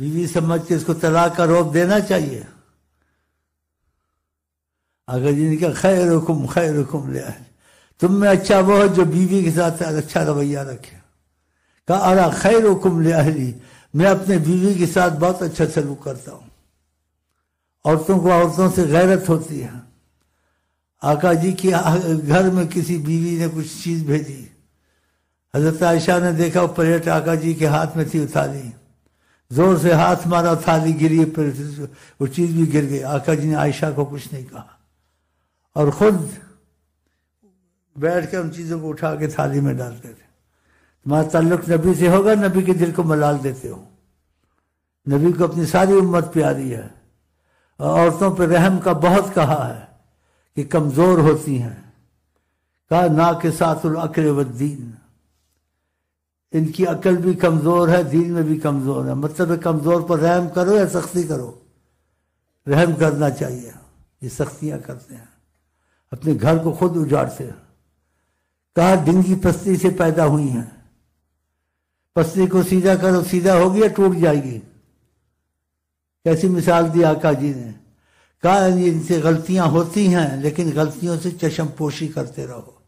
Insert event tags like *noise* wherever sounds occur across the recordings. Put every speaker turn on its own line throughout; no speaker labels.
बीवी समझ के इसको तलाक का रोक देना चाहिए। अगर जिनका खैर हुकुम खैर हुकुम ले तुम में अच्छा वो है जो बीवी के साथ अच्छा रवैया रखे। कहा अरा खैर हुकुम ले मैं अपने बीवी के साथ बहुत अच्छा सलूक करता हूँ। औरतों को औरतों से गैरत होती है। आका जी की घर में किसी बीवी ने कुछ चीज़ भेजी। हज़रत आयशा ने देखा, वो प्लेट आका जी के हाथ में थी उतारी। ज़ोर से हाथ मारा, थाली गिरी, फिर वो चीज़ भी गिर गई। आका जी ने आयशा को कुछ नहीं कहा। और खुद बैठ के उन चीज़ों को उठा के थाली में डालते थे। तुम्हारा ताल्लुक नबी से होगा, नबी के दिल को मलाल देते हो। नबी को अपनी सारी उम्मत प्यारी है। और औरतों पर रहम का बहुत कहा है कि कमज़ोर होती हैं। कहा, ना के साथ अकल दीन इनकी अकल भी कमज़ोर है, दीन में भी कमज़ोर है। मतलब कमज़ोर पर रहम करो या सख्ती करो? रहम करना चाहिए। ये सख्तियाँ करते हैं। अपने घर को खुद उजाड़ते हैं। कहा, दिन की पस्ती से पैदा हुई हैं। पस्ती को सीधा करो, सीधा होगी या टूट जाएगी? कैसी मिसाल दी आका जी ने? कहा इनसे गलतियाँ होती हैं, लेकिन गलतियों से चशम पोशी करते रहो।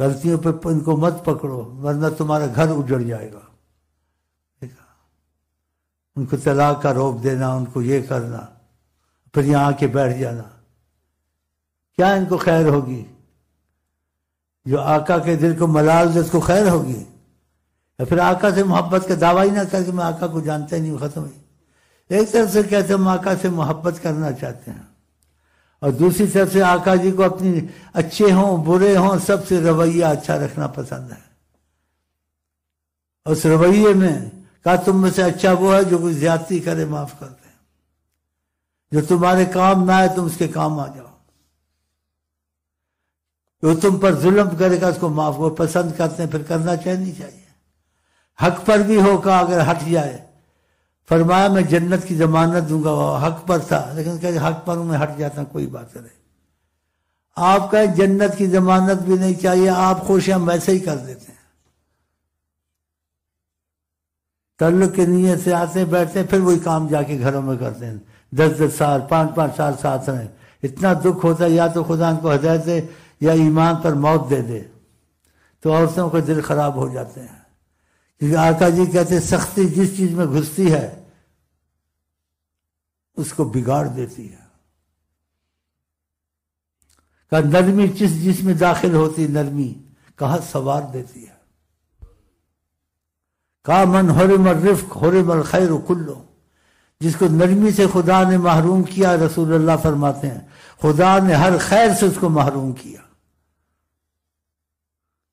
गलतियों पे इनको मत पकड़ो, वरना तुम्हारा घर उजड़ जाएगा। ठीक है? उनको तलाक का रोक देना, उनको ये करना, फिर यहाँ आके बैठ जाना। क्या इनको खैर होगी? जो आका के दिल को मलाल दे उसको खैर होगी? या फिर आका से मोहब्बत का दावा ही ना करके मैं आका को जानता ही नहीं खत्म ही एक तरफ़ से कहते हम आका से मोहब्बत करना चाहते हैं। और दूसरी तरफ़ से आका जी को अपनी अच्छे हों, बुरे हों, सबसे रवैया अच्छा रखना पसंद है। उस रवैये में कहा, तुम में से अच्छा वो है जो कुछ ज्यादती करे, माफ़ कर दे। जो तुम्हारे काम ना आए, तुम उसके काम आ जाओ। जो तुम पर जुल्म करेगा, उसको माफ़, वो पसंद करते हैं, फिर करना चाहिए, नहीं चाहिए। हक पर भी हो, कहा, अगर हट जाए फरमाया, मैं जन्नत की जमानत दूँगा वो हक पर था। लेकिन कहे हक पर मैं हट जाता, कोई बात नहीं। आप कहे जन्नत की जमानत भी नहीं चाहिए, आप खुश हम वैसे ही कर देते हैं। तल्लुक की नीयत से आते हैं बैठते हैं फिर वही काम जाके घरों में करते हैं। दस दस साल, पाँच पाँच साल साथ रहे। इतना दुख होता है, या तो खुदा को हदायत दे, या ईमान पर मौत दे दे। तो औरतों के दिल खराब हो जाते हैं। क्योंकि आका जी कहते सख्ती जिस चीज़ में घुसती है, उसको बिगाड़ देती है। कहा, नरमी जिस जिसमें दाखिल होती, नरमी कहा सवार देती है? कहा, मन होरे हरमल रिफ्क मर खैर कुल्लो। जिसको नरमी से खुदा ने महरूम किया रसूल अल्लाह फरमाते हैं, खुदा ने हर खैर से उसको महरूम किया।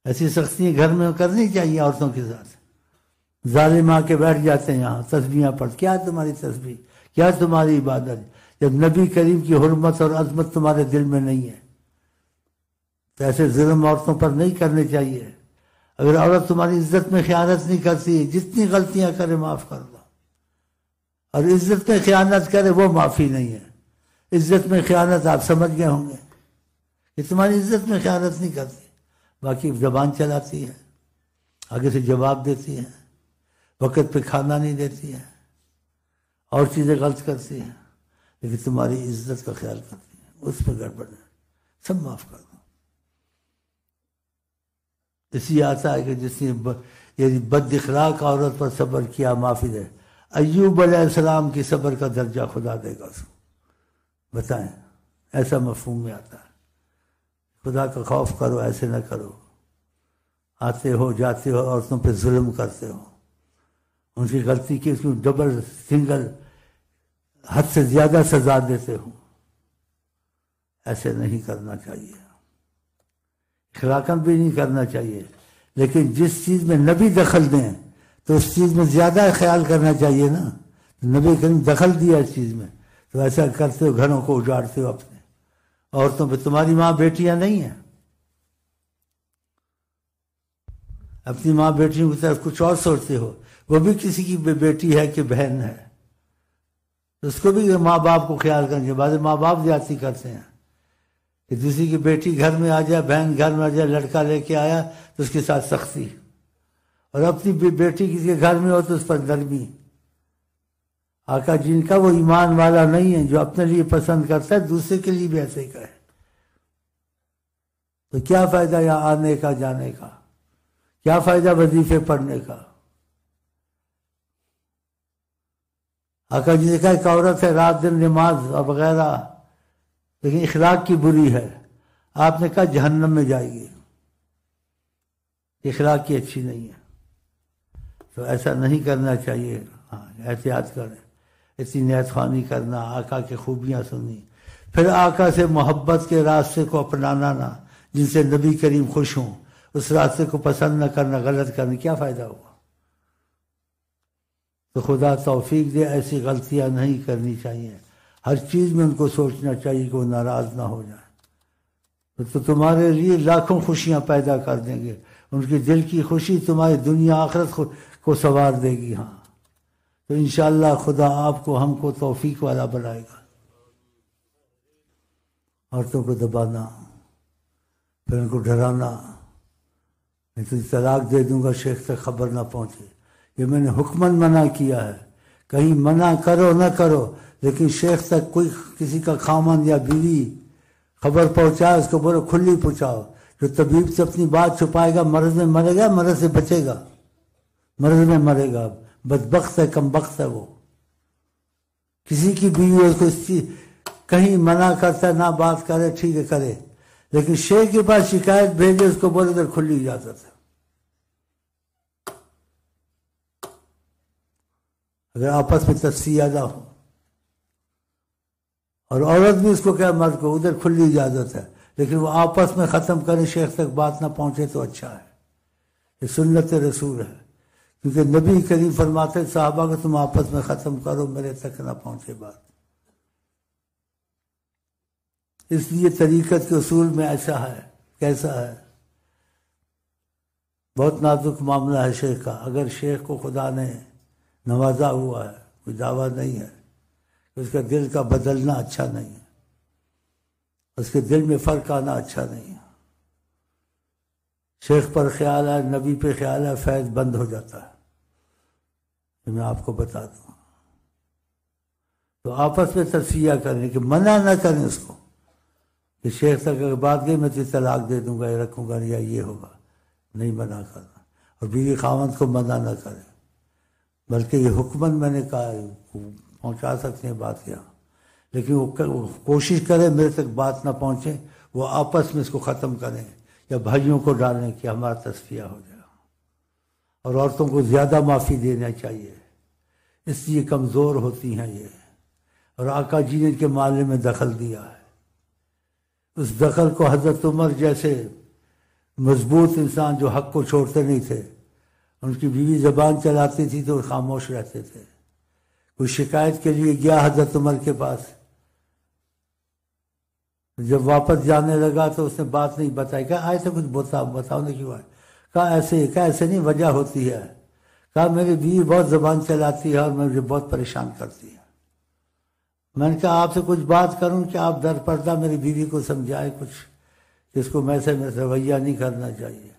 ऐसी सख्ती घर में करनी चाहिए औरतों के साथ। जालिम आके बैठ जाते हैं यहाँ तस्बियाँ पढ़ क्या तुम्हारी तस्वीर क्या तुम्हारी इबादत? जब नबी करीम की हरमत और अजमत तुम्हारे दिल में नहीं है तो ऐसे जुल्म औरतों पर नहीं करने चाहिए। अगर औरत तुम्हारी इज़्ज़त में ख्यानत नहीं करती, जितनी गलतियाँ करे माफ़ कर दो। और इज़्ज़त में ख्यानत करे, वो माफ़ी नहीं है। इज़्ज़त में ख्यानत आप समझ गए होंगे कि तुम्हारी इज़्ज़त में ख्यानत नहीं करती। बाकी जबान चलाती है, आगे से जवाब देती है। वक़्त पे खाना नहीं देती है। और चीज़ें गलत करती है। लेकिन तुम्हारी इज़्ज़त का ख्याल करती है। उस पर गड़बड़ है। सब माफ़ कर दो। इसी आता है कि जिसने यदि बद इखलाक औरत पर सब्र किया, माफ़ी दे। अयूब सलाम की सब्र का दर्जा खुदा देगा उसको। बताएँ, ऐसा मफहूम में आता है। खुदा का खौफ करो, ऐसे ना करो। आते हो, जाते हो, औरतों पे जुल्म करते हो। उनकी गलती की, उसको डबल सिंगल हद से ज़्यादा सजा देते हो। ऐसे नहीं करना चाहिए। खिलाकन भी नहीं करना चाहिए। लेकिन जिस चीज़ में नबी दखल दें तो उस चीज़ में ज़्यादा ख्याल करना चाहिए ना। तो नबी कहीं दखल दिया इस चीज़ में। तो ऐसा करते हो, घरों को उजाड़ते हो अपने। औरतों पर तुम्हारी माँ बेटियाँ नहीं है। अपनी माँ बेटियों की तरफ़ कुछ और सोचते हो। वो भी किसी की बेटी है कि बहन है। तो उसको भी माँ बाप को ख्याल चाहिए बाद माँ बाप जाती करते हैं। कि दूसरी की बेटी घर में आ जाए, बहन घर में आ जाए, लड़का लेके आया तो उसके साथ सख्ती। और अपनी बेटी किसी के घर में हो तो उस पर नरमी आका जिनका वो ईमान वाला नहीं है, जो अपने लिए पसंद करता है, दूसरे के लिए भी ऐसे ही कहे तो क्या फ़ायदा यहाँ आने का, जाने का? क्या फ़ायदा वजीफे पढ़ने का? आका जी ने कहा, एक औरत है, रात दिन नमाज़ और वगैरह, लेकिन इखलाक की बुरी है। आपने कहा, जहन्नम में जाएगी इखलाक की अच्छी नहीं है। तो ऐसा नहीं करना चाहिए। हाँ एहतियात करें। इतनी नैत खानी करना, आका की खूबियाँ सुनी फिर आका से मोहब्बत के रास्ते को अपनाना ना, जिनसे नबी करीम खुश हों। उस रास्ते को पसंद न करना गलत करना क्या फ़ायदा होगा तो खुदा तौफीक दे ऐसी गलतियाँ नहीं करनी चाहिए। हर चीज़ में उनको सोचना चाहिए कि वो नाराज़ ना हो जाए। तो, तो तुम्हारे लिए लाखों खुशियाँ पैदा कर देंगे। उनके दिल की खुशी तुम्हारी दुनिया आखरत को सवार देगी हाँ। तो इन खुदा आपको हमको तोफीक वाला बनाएगा। औरतों को दबाना फिर उनको डराना मैं तुझे तलाक दे दूँगा, शेख तक खबर ना पहुँचे। ये मैंने हुक्मन मना किया है। कहीं मना करो, ना करो, लेकिन शेख तक कोई किसी का खामन या बीवी खबर पहुँचाए, उसको बोलो, खुली पहुंचाओ। जो तबीब से अपनी बात छुपाएगा मर्ज में मरेगा मर्ज से बचेगा। मर्ज में मरेगा बदबख्त है, कम बख्त है वो। किसी की बीवी उसको कहीं मना करता है, ना बात करे, ठीक है, करे। लेकिन शेख के पास शिकायत भेजे उसको बोले तो खुली इजाज़त है अगर आपस में तस्सी ज़्यादा हो, और औरत भी उसको क्या मर्द को उधर खुली इजाज़त है लेकिन वो आपस में ख़त्म करें, शेख तक बात ना पहुँचे तो अच्छा है। ये सुन्नत रसूल है। क्योंकि नबी करीम फरमाते साहबा को तुम आपस में ख़त्म करो, मेरे तक ना पहुँचे बात। इसलिए तरीकत के असूल में ऐसा है, कैसा है? बहुत नाजुक मामला है शेख का। अगर शेख को खुदा ने नवाजा हुआ है, कोई दावा नहीं है उसका दिल का बदलना अच्छा नहीं है, उसके दिल में फ़र्क आना अच्छा नहीं है। शेख पर ख्याल है, नबी पे ख्याल है, फैज बंद हो जाता है। मैं आपको बता दूँ। तो आपस में तस्वीर करें कि मना ना करें उसको। कि शेख तक अगर बात गई मैं तुझे तलाक दे दूँगा या रखूँगा या ये होगा। नहीं मना करना। और बीवी खामद को मना ना करे। बल्कि ये हुक्मन मैंने कहा पहुँचा सकते हैं बात यहाँ। लेकिन वो, वो कोशिश करें मेरे तक बात ना पहुँचे वो आपस में इसको ख़त्म करें या भाइयों को डालें कि हमारा तस्फिया हो जाए। और औरतों को ज़्यादा माफ़ी देना चाहिए। इसलिए कमज़ोर होती हैं ये। और आका जी ने इनके मामले में दखल दिया है। उस दखल को हज़रत उमर जैसे मज़बूत इंसान जो हक को छोड़ते नहीं थे, उनकी बीवी जबान चलाती थी तो खामोश रहते थे। कोई शिकायत के लिए गया हज़रत उमर के पास। जब वापस जाने लगा तो उसने बात नहीं बताई। क्या आए थे कुछ बता बताओ नहीं क्यों आए? कहा, ऐसे क्या ऐसे नहीं, वजह होती है। कहा, मेरी बीवी बहुत जबान चलाती है और मैं मुझे बहुत परेशान करती है मैंने कहा, आपसे कुछ बात करूँ कि आप दर पर्दा मेरी बीवी को समझाए कुछ, जिसको मैं से रवैया नहीं करना चाहिए।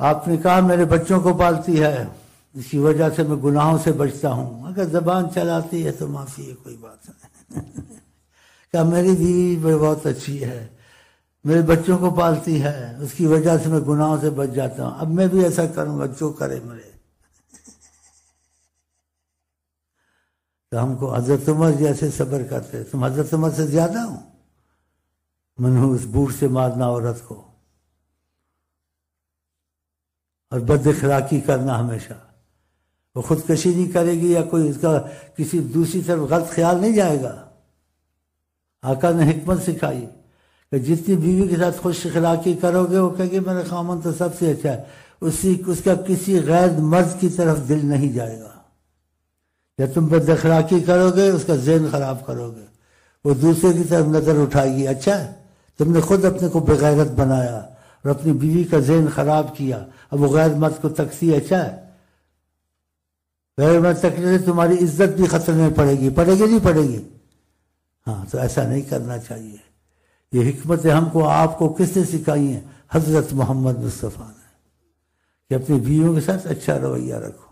आपने कहा, मेरे बच्चों को पालती है, इसी वजह से मैं गुनाहों से बचता हूँ। अगर जबान चलाती है तो माफ़ी है, कोई बात नहीं। *laughs* क्या मेरी बीवी बहुत अच्छी है, मेरे बच्चों को पालती है, उसकी वजह से मैं गुनाहों से बच जाता हूँ। अब मैं भी ऐसा करूँगा, जो करे मेरे। तो हमको हज़रत उमर जैसे सब्र करते तुम हज़रत उमर से ज़्यादा हो। मनु उस बूढ़ से मारना औरत को। और बद इखलाकी करना हमेशा। वो खुदकशी नहीं करेगी या कोई उसका किसी दूसरी तरफ़ गलत ख्याल नहीं जाएगा। आका ने हिकमत सिखाई कि जितनी बीवी के साथ खुश खिलाकी करोगे, वो कहेगी, मेरा खामन तो सबसे अच्छा है। उसी, उसका किसी गैर मर्द की तरफ़ दिल नहीं जाएगा। या तुम बद अखलाकी करोगे, उसका जहन खराब करोगे। वो दूसरे की तरफ़ नज़र उठाएगी अच्छा तुमने खुद अपने को बेगैरत बनाया और अपनी बीवी का जहन खराब किया। अब वो गैर मर्द को तकसी अच्छा है गैर मर्द तकने से तुम्हारी इज़्ज़त भी खतरे में पड़ेगी। पड़ेगी नहीं, पड़ेगी। हाँ तो ऐसा नहीं करना चाहिए। ये हमत हमको, आपको किसने सिखाई है? हज़रत मोहम्मद मुस्तफ़ा ने। कि अपनी बीवियों के साथ अच्छा रवैया रखो।